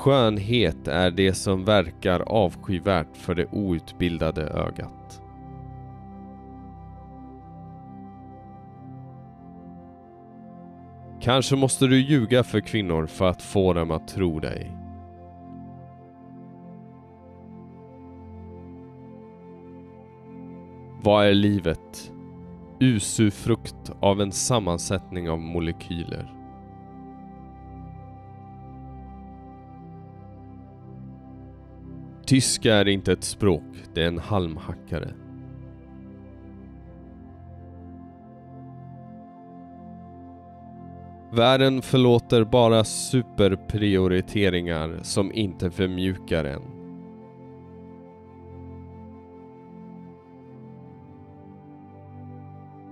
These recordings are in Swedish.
Skönhet är det som verkar avskyvärt för det outbildade ögat. Kanske måste du ljuga för kvinnor för att få dem att tro dig. Vad är livet? Usufrukt av en sammansättning av molekyler. Tyska är inte ett språk, det är en halmhackare. Världen förlåter bara superprioriteringar som inte förmjukar en.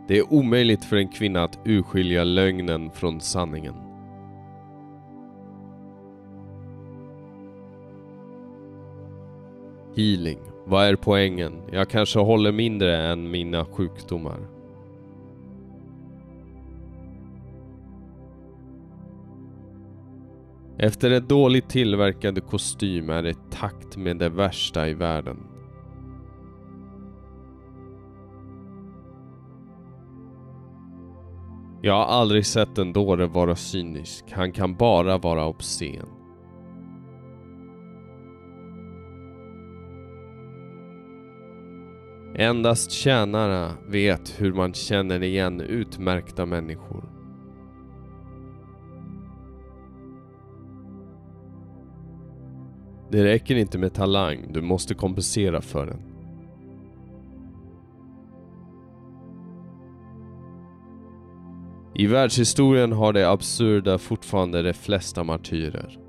Det är omöjligt för en kvinna att urskilja lögnen från sanningen. Healing. Vad är poängen? Jag kanske håller mindre än mina sjukdomar. Efter en dåligt tillverkad kostym är det takt med det värsta i världen. Jag har aldrig sett en dåre vara cynisk. Han kan bara vara obscen. Endast tjänarna vet hur man känner igen utmärkta människor. Det räcker inte med talang, du måste kompensera för den. I världshistorien har det absurda fortfarande de flesta martyrer.